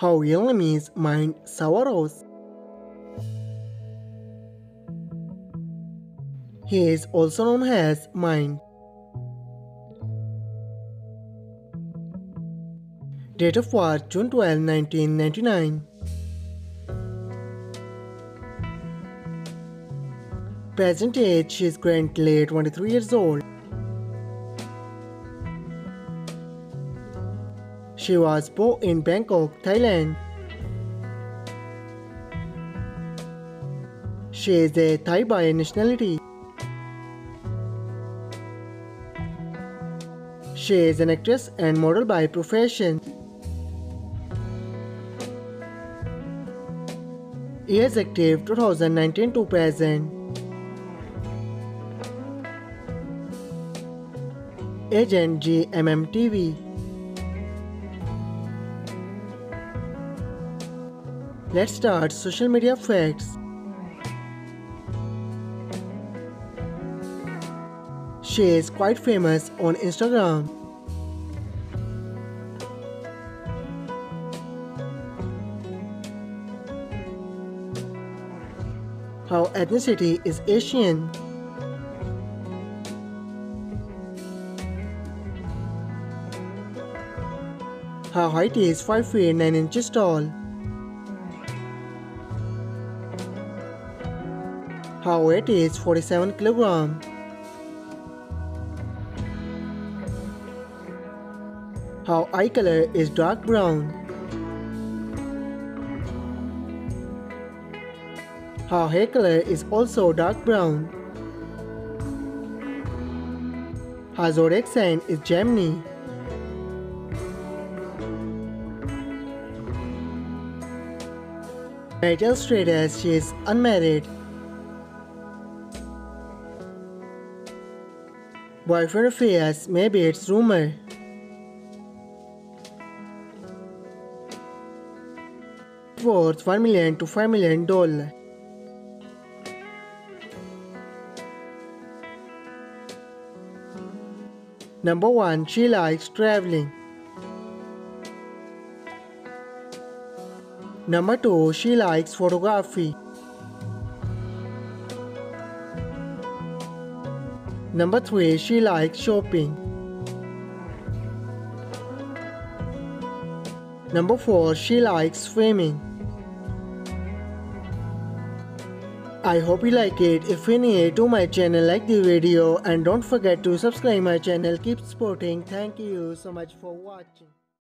How Vietnamese mind Sawaros. He is also known as Mind. Date of birth June 12, 1999. Present age she is currently 23 years old. She was born in Bangkok, Thailand. She is a Thai by nationality. She is an actress and model by profession. Years active 2019 to present. Agent GMMTV. Let's start social media facts. She is quite famous on Instagram. Her ethnicity is Asian. Her height is 5 feet 9 inches tall. Her weight is 47 kg. Her eye color is dark brown. Her hair color is also dark brown. Her zodiac sign is Gemini. Marital status she is unmarried. Boyfriend of affairs maybe it's rumor. Worth 1 million to 5 million dollar. Number 1 She likes traveling. Number 2 She likes photography. Number 3 She likes shopping. Number 4 She likes swimming. I hope you like it. If you're new to my channel, like the video and don't forget to subscribe my channel. Keep supporting. Thank you so much for watching.